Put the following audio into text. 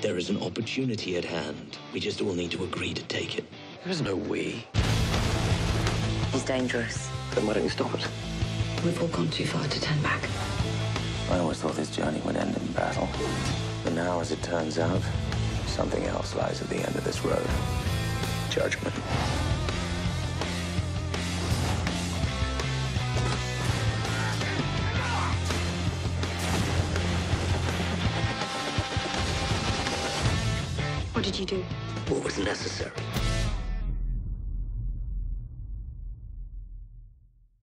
There is an opportunity at hand. We just all need to agree to take it. There is no we. He's dangerous. Then why don't you stop it? We've all gone too far to turn back. I always thought this journey would end in battle. But now, as it turns out, something else lies at the end of this road. Judgment. What did you do? What was necessary?